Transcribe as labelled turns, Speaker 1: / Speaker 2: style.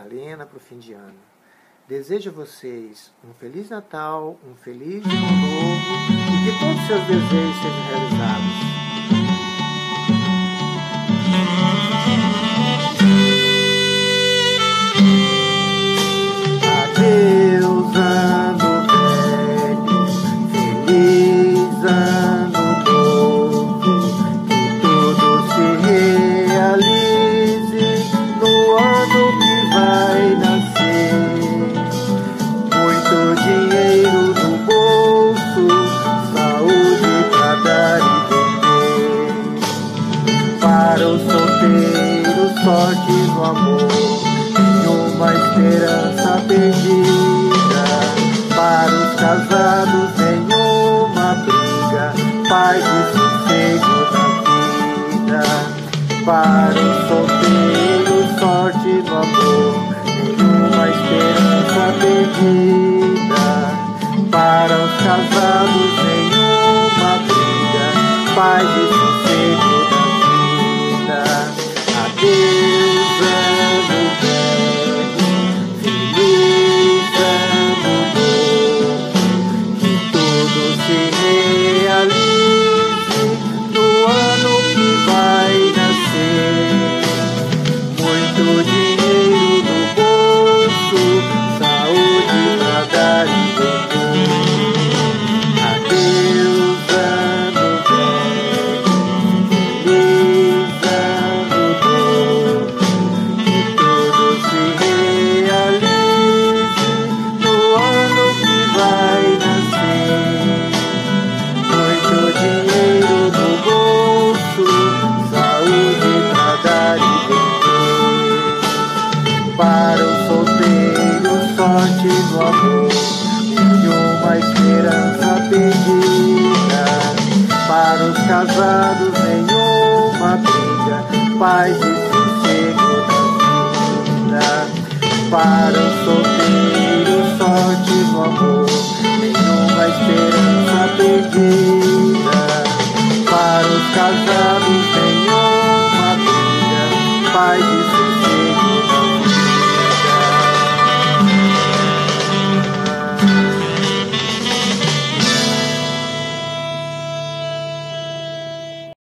Speaker 1: Helena para o fim de ano. Desejo a vocês um Feliz Natal, um Feliz Ano Novo e que todos os seus desejos sejam realizados. Para os solteiros, sorte no amor uma esperança perdida. Para os casados nenhuma briga paz e sossego na vida. Para os solteiros sorte no amor nenhuma esperança perdida. Para os casados nenhuma briga paz e sossego Para os solteiros, sorte no amor e uma esperança perdida. Para os casados, nenhuma briga, paz e sossego na vida. Para os solteiros, sorte no amor, nenhuma esperança perdida. Para os casados, nenhuma briga, paz e